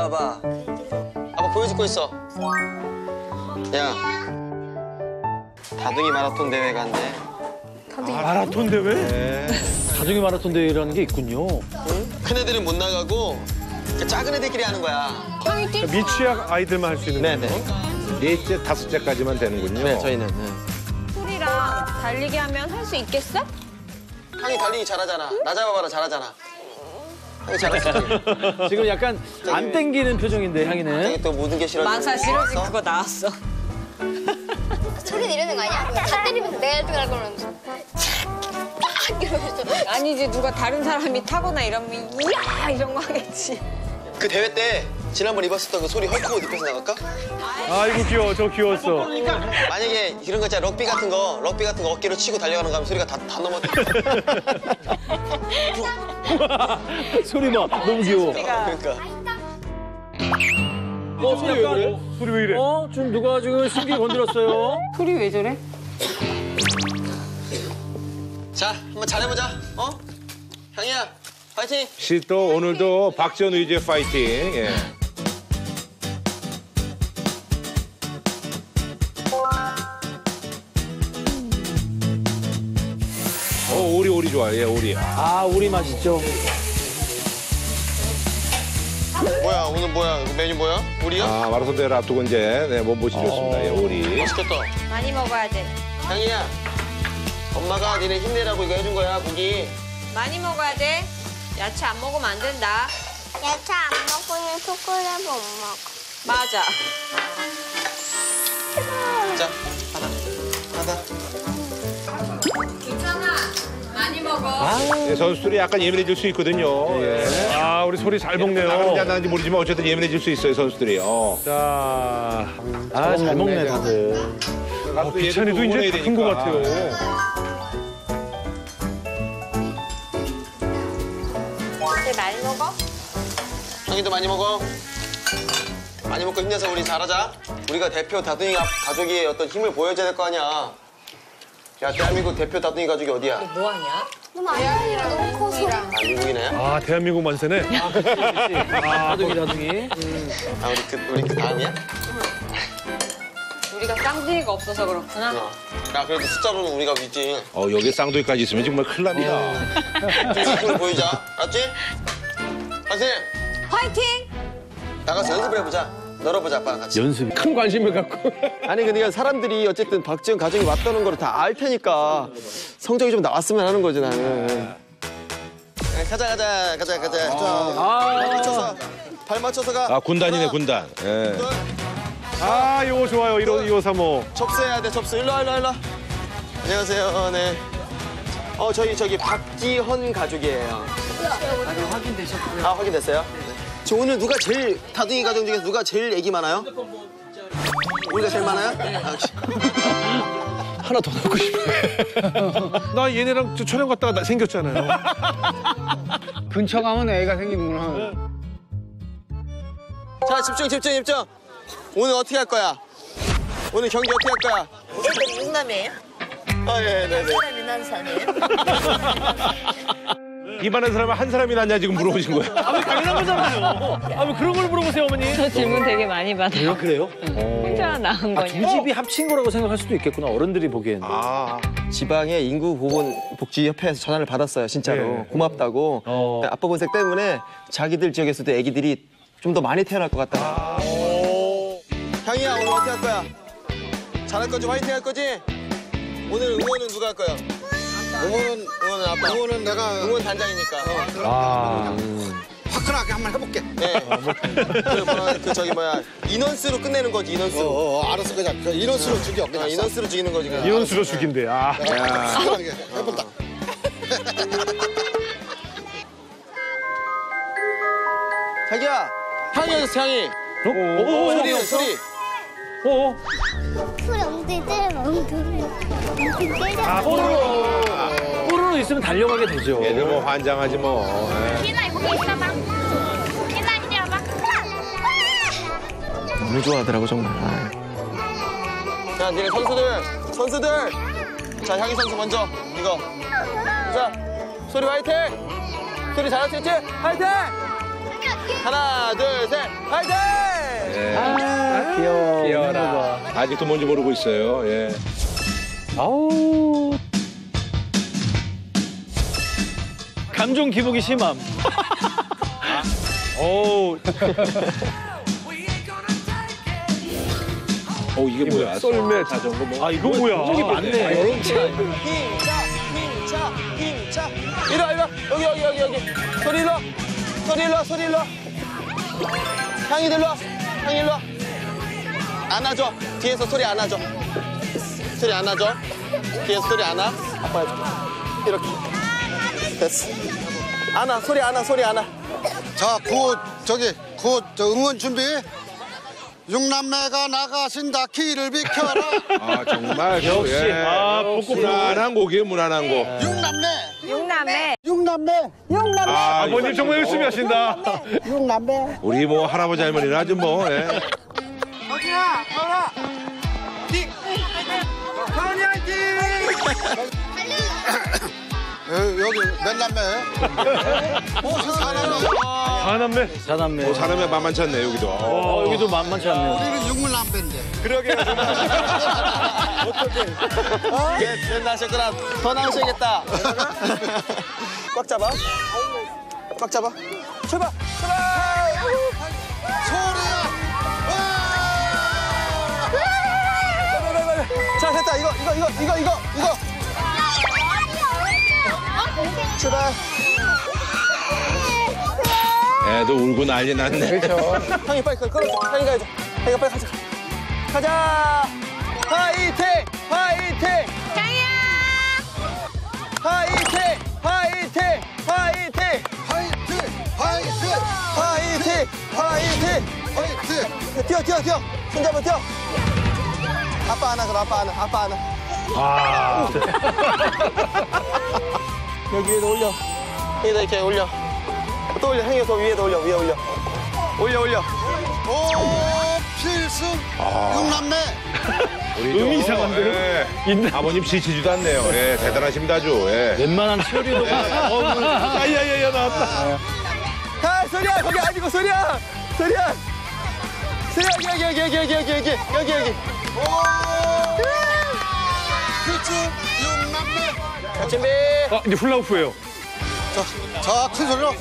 와봐. 아빠 보여주고 있어. 야. 다둥이 마라톤 대회 간대. 마라톤 대회? 가족이 마라톤 대회라는 게 있군요. 큰 애들은 못 나가고 작은 애들끼리 하는 거야. 미취학 아이들만 할 수 있는 네네. 거예요? 넷째, 다섯째까지만 되는군요. 네, 저희는. 네. 소리랑 달리기 하면 할 수 있겠어? 향이 달리기 잘하잖아. 나 잡아봐라 잘하잖아. 잘하지. 지금 약간 안 땡기는 표정인데 향이는. 향이 또 모든 게 싫어. 만사 싫어진 그거 나왔어. 소리 내려는 거 아니야? 다 때리면서 내가 1등 할 거라면서. 이러면서. 아니지 누가 다른 사람이 타거나 이러면 이야 이런 거 하겠지. 그 대회 때 지난번 입었었던 그 소리 헐크 옷 입혀서 나갈까? 아이고 귀여워 저 귀여웠어. 만약에 이런 거 있잖아 럭비 같은 거 럭비 같은 거 어깨로 치고 달려가는 거 하면 소리가 다, 다 넘어. 소리 봐. 너무 귀여워. 그러니까. 어, 소리 왜 그래? 소리 왜 이래? 어? 지금 누가 지금 신기 건드렸어요? 소리 왜 저래? 자 한번 잘해보자. 어? 향이야 파이팅. 시또 오늘도 박지원 의제 파이팅. 예. 오리, 오리 좋아. 예, 오리. 아, 우리 맛있죠. 뭐야 오늘 뭐야 이거 메뉴 뭐야? 우리야? 아, 마라톤 대회를 앞두고 이제, 네, 몸보시 좋습니다. 예, 오리. 맛있겠다. 많이 먹어야 돼. 향이야 엄마가 니네 힘내라고 이거 해준 거야 고기. 많이 먹어야 돼. 야채 안 먹으면 안 된다. 야채 안 먹고는 초콜릿 못 먹어. 맞아. 자 하나 하나. 먹어. 예, 선수들이 약간 예민해질 수 있거든요. 예. 아 우리 소리 잘 나는지 안 먹네요. 나는지 모르지만 어쨌든 예민해질 수 있어요, 선수들이. 어. 자 아, 잘 먹네, 다들. 어, 기찬이도 이제 큰거 같아요. 이제 많이 먹어? 향이도 많이 먹어. 많이 먹고 힘내서 우리 잘하자. 우리가 대표 다둥이 가- 가족의 어떤 힘을 보여줘야 될 거 아니야. 야 대한민국 대표 다둥이 가족이 어디야? 뭐 하냐? 너무 아니야. 너무 커서. 아 미국이네. 아 대한민국 만세네. 다둥이, 다둥이. 아 우리 그 우리 그 다음이야? 우리가 쌍둥이가 없어서 그렇구나. 어. 야 그래도 숫자로는 우리가 있지. 어, 여기 쌍둥이까지 있으면 정말 큰일 납니다. 좀 힘을 보이자. 알았지? 파이팅! 화이팅! 나가서 연습을 해보자. 널어보자 아빠랑 같이. 연습이. 큰 관심을 갖고. 아니 근데 사람들이 어쨌든 박지원 가정이 왔다는 걸 다 알 테니까 성적이 좀 나왔으면 하는 거지 나는. 네, 가자 가자 가자 가자. 자, 발 맞춰서 발 맞춰서 가. 아, 군단이네, 군단. 예. 둘, 아 이거 좋아요. 1호 2호 3호. 접수해야 돼 접수. 일로 와 일로 와 일로. 와. 안녕하세요. 네. 어 저희 저기 박지헌 가족이에요. 아 확인되셨고요. 아 확인됐어요? 네. 저 오늘 누가 제일 다둥이 가정 중에서 누가 제일 애기 많아요? 우리가 제일 많아요? 아, 역시. 하나 더 넣고 싶어. 나 얘네랑 저 촬영 갔다가 나 생겼잖아요. 근처 가면 애가 생기는구나. 자 집중 집중 집중. 오늘 어떻게 할 거야? 오늘 경기 어떻게 할 거야? 윤남이에요? 아 예, 네, 네. 윤남 사네요. 이만한 사람은 한 사람이 낫냐 지금 물어보신 거예요? 당연한 거잖아요. 아, 뭐 그런 걸 물어보세요, 어머니. 저 질문 되게 많이 받아요. 아, 그래요? 혼자 낳은 아, 거냐? 두 집이 합친 거라고 생각할 수도 있겠구나, 어른들이 보기에는. 아, 지방의 인구 보건 복지 협회에서 전화를 받았어요, 진짜로. 네. 고맙다고. 어. 아빠 본색 때문에 자기들 지역에서도 애기들이 좀 더 많이 태어날 것 같다. 향이야, 오늘 어떻게 할 거야? 잘할 거지? 화이팅 할 거지? 오늘 응원은 누가 할 거야? 응원은, 응원은 아빠. 응원은 내가. 응원 단장이니까. 아. 화끈하게 한번 해볼게. 네. 그, 뭐야, 그 저기 뭐야. 인원수로 끝내는 거지, 인원수로. 어, 어, 알았어 그냥 그 인원수로 죽여. 어, 인원수로 죽이는 거지. 그냥. 이혼수로 죽인대. 아. 화끈하게 해본다. 자기야! 향이 어디 향이? 어? 어? 소리, 소리. 어? 소리 엉덩이 때려. 엉덩이. 엉덩이 때려. 아 뽀로로. 뽀로로 있으면 달려가게 되죠. 얘들 뭐 환장하지 뭐. 예. 와봐. 너무 좋아하더라고, 정말. 아. 자, 니네 선수들, 선수들. 자, 향이 선수 먼저, 이거. 자, 소리 화이팅! 소리 잘할 수 있지? 화이팅! 하나, 둘, 셋, 화이팅! 귀여워. 귀여워라. 아직도 뭔지 모르고 있어요. 예. 아우. 감정 기복이 심함. 어우, 어 이게 뭐야? 썰매 자전거 뭐? 아, 이거 뭐야? 저기 많네. 힘차, 힘차, 힘차. 이리 와, 이리 와. 여기, 여기, 여기, 여기. 소리 일로 와. 소리 일로 와, 소리 일로 와. 향이 일로 와. 향이 일로 와. 안아줘. 뒤에서 소리 안아줘. 소리 안아줘. 뒤에서 소리 안아. 아빠 해줄게. 이렇게. 됐어. 안아, 소리 안아, 소리 안아. 자, 구 저기 구 저 응원 준비. 육남매가 나가신다 키를 비켜라. 아 정말 역시 예. 아, 벚꽃 무난한 곡이에요, 무난한 곡. 육남매. 육남매. 육남매. 아, 아버님 정말 열심히 하신다. 육남매. 우리 뭐 할아버지 할머니는 아주 뭐 예. 여- 여기 몇 남매? 무슨 사남매? 하남매. 자남매. 뭐 사람의 만만치 않네 여기도. 어, 여기도 만만치 않네요. 우리는 육남매인데. 그러게요. 어떻게? 네, 네, 나셨구나. 더 나오셔야겠다. 꽉 잡아. 꽉 잡아. 출발. 출발. 소 이거 이거 이거 이거 이거 이거. 출발. 애도 울고 난리 났네. 형이 빨리 끌어. 형이 가야죠. 형이 빨리 가자. 가자. 화이팅! 화이팅! 장이야. 화이팅! 화이팅! 화이팅! 화이팅! 화이팅! 화이팅! 화이팅! 화이팅! 뛰어 뛰어 뛰어. 손잡아 뛰어. 아빠 하나 그럼 아빠 하나 아빠 하나. 아, 여기 위에다 올려. 여기다 이렇게 올려. 또 올려. 형이 더 위에다 올려. 위에 올려. 올려 올려. 오 필승 육남매. 우리도, 음이 이상한데요? 예. 있나? 아버님 지치지도 않네요. 예, 대단하십니다 아주. 예. 웬만한 치어리도 야야야야 나왔다. 아 소리야 거기 아니고 소리야. 소리야. 소리야 여기 여기 여기 여기 여기 여기 여기 여기. 오 육남매. 준비. 아, 이제 훌라후프예요. 자, 자, 큰 소리로.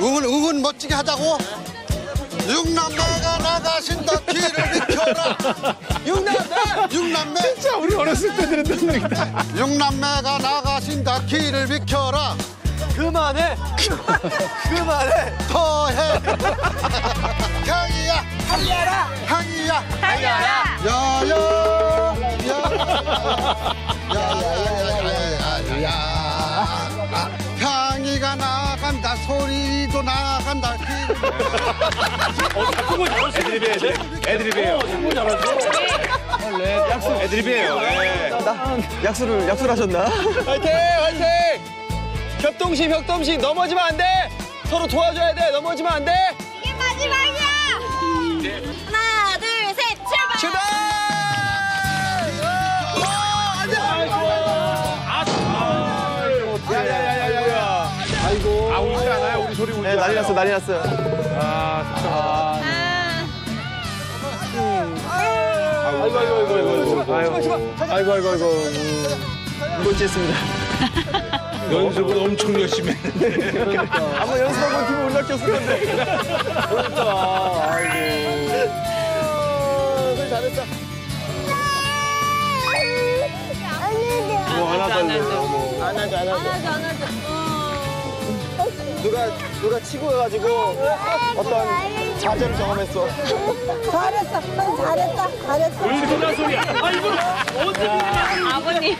응원, 응원 멋지게 하자고. 육남매가 나가신다 길을 비켜라. 육남매. 육남매. 자, 우리 어렸을 때 들었던 얘기다. 육남매가 나가신다 길을 비켜라. 그만해. 그만해. 더해. 향이야. 향이야. 달려라. 야야. 야 야야야야야야. 향이가 나간다 소리도 나간다 길. 애드립이에요, 애드립. 애드립이에요. 정말 잘하죠. 애드립이에요. 예. 약수를 약수를 하셨나? 화이팅 화이팅. 협동심 협동심 넘어지면 안 돼. 서로 도와줘야 돼. 넘어지면 안 돼. 네, 난리? 났어 난리 났어요. 아, 아이고, 아이고, 아이고, 아이고. 아이고, 아이고, 아이고, 아이고. 꼴찌했습니다. 연습은 엄청 열심히 했는데. 아마 연습하고 팀을 올라켰을 건데. 그러니까. 아이고. 그래 잘했다. 뭐 하나 달래. 어머. 안 하죠 안 하죠. 누가 누가 치고 해가지고 어떤 좌절을 경험했어. 잘했어. 잘했다. 잘했어. 울지마 소리야. 아, 이거 언제 아버님.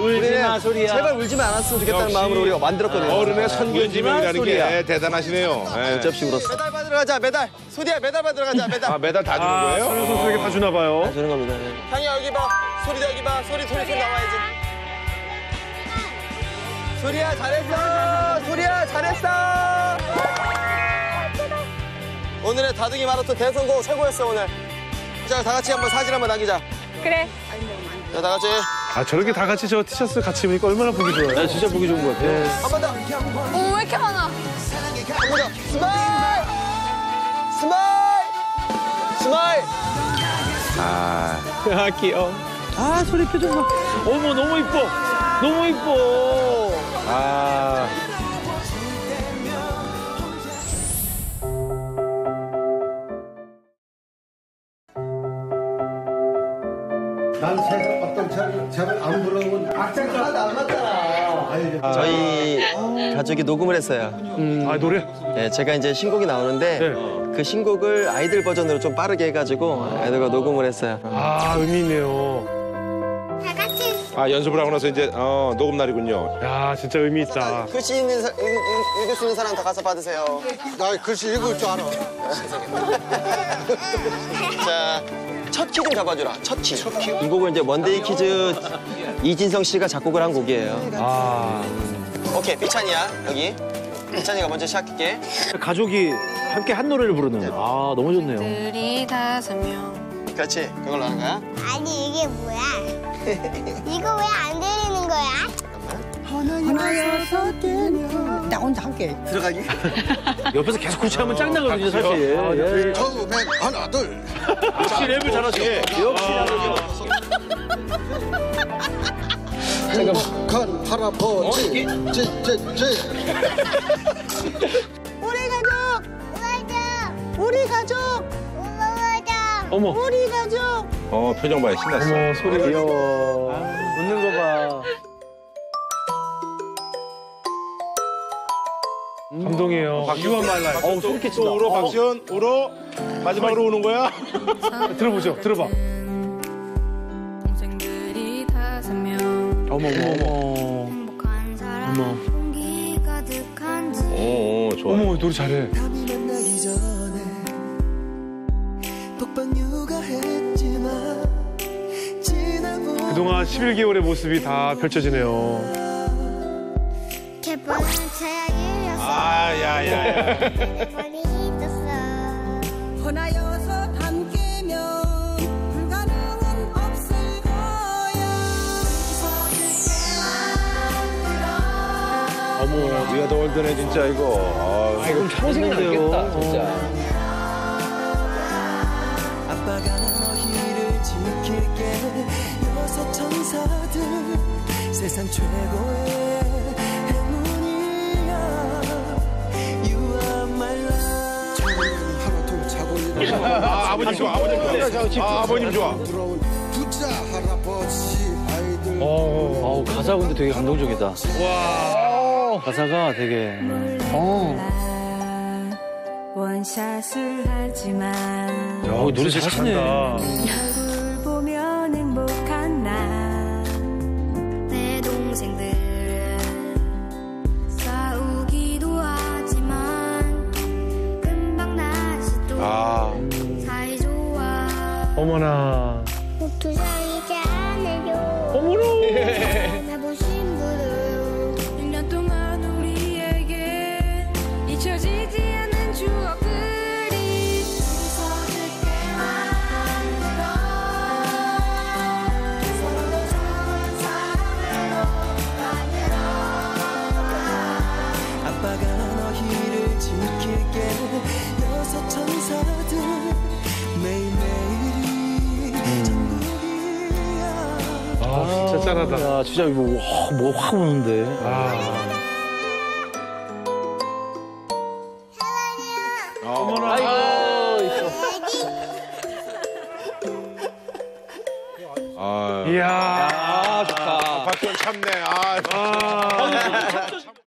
울지 마, 소리야. 제발 울지만 않았으면 좋겠다는 역시 마음으로 우리가 만들었거든요. 어른의 선견지명이라는 소리야. 게 대단하시네요. 예. 접시 울었어. 메달 받으러 가자 메달. 소리야 메달 받으러 가자 메달. 아, 메달 다 주는 아, 거예요? 서현 선수에게 다 주나 봐요. 주는 겁니다. 향이야 여기 봐. 소리도 여기 봐. 소리 소리 소리 나와야지. 소리야 잘했어. 소리야 잘했어. 오늘의 다둥이 마라톤 대성공 최고였어 오늘. 자 다 같이 한번 사진 한번 남기자. 그래. 자 다 같이 아, 저렇게 다 같이 저 티셔츠 같이 입으니까 얼마나 보기 좋아요. 나 진짜 보기 좋은 것 같아요. 한번 더. 오, 왜 이렇게 많아? 한 번 더. Smile. Smile. Smile. 아, 귀여워. 아, 소리 표정 봐. 어머, 너무 이뻐. 너무 이뻐. 아. 난 어떤 차를 차를 안 불러본 악장 하나도 안 맞잖아. 저희 가족이 녹음을 했어요. 아 노래. 예, 제가 이제 신곡이 나오는데 네. 그 신곡을 아이들 버전으로 좀 빠르게 해가지고 애들과 녹음을 했어요. 아 의미 있네요. 아, 연습을 하고 나서 이제, 어, 녹음 날이군요. 야 진짜 의미 있다. 글씨 있는 사, 읽, 읽, 읽을 수 있는 사람 다 가서 받으세요. 나 글씨 읽을 줄 알아. 자, 첫 키 좀 잡아주라. 첫 키. 이 곡은 이제 먼데이 키즈 이진성 씨가 작곡을 한 곡이에요. 아 오케이, 빛찬이야 여기. 빛찬이가 먼저 시작할게. 가족이 함께 한 노래를 부르는. 아, 너무 좋네요. 들이 다섯 명. 그렇지, 그걸로 하는 거야. 아니 이게 뭐야? 이거 왜 안 들리는 거야? 들어가기. 옆에서 계속 구치하면 짱나거든요, 사실. 아, 예. 처음에 하나 둘. 역시 랩을 잘하시고. 역시 큰 할아버지. 제제제 우리 가족. 우리 가족. 우리 가족. 어머. 우리 가족. 어, 표정 봐요. 신났어. 어머 소리 귀여워. 웃는 거 봐. 감동이에요. 유한 말라. 어우, 소리 끼친다. 또 울어, 박시현. 울어. 마지막으로 우는 거야? 들어보죠. 들어봐. 어머, 어머, 어머. 행복한 사람. 어머. 오, 오, 좋아. 어머 노래 잘해. 그동안 11개월의 모습이 다 펼쳐지네요. 개뻔한. 아, 야, 야, 야. 불가능은 없을 거야. 어머. 네가 더 월드네, 진짜, 이거. 아, 지금 평생 알겠다, 진짜. 여섯 천사들 세상 최고의 행운이야 You are my love 하나 둘 자고 일어나 아, 아버님 좋아, 아버님 좋아. 아, 아버님 좋아. 들어온 부자 할아버지 아이들. 어. 어우, 가사 근데 되게 감동적이다. 와. 가사가 되게. 원샷을 하지만 야, 어, 노래 잘하시네. 어머나. 모두 사이지 않으려 어머나. 아 진짜 짠하다. 야, 진짜 이거 와, 뭐확 오는데. 아.